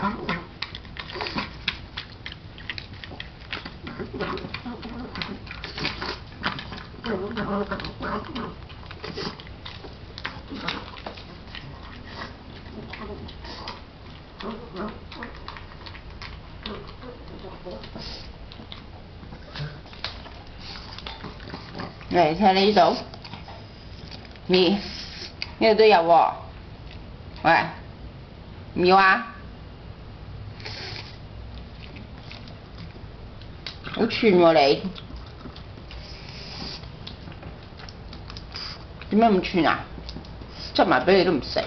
来，睇呢度，你呢度都有喎，喂，唔要啊？好串喎你，點解咁串啊？執埋俾你都唔食。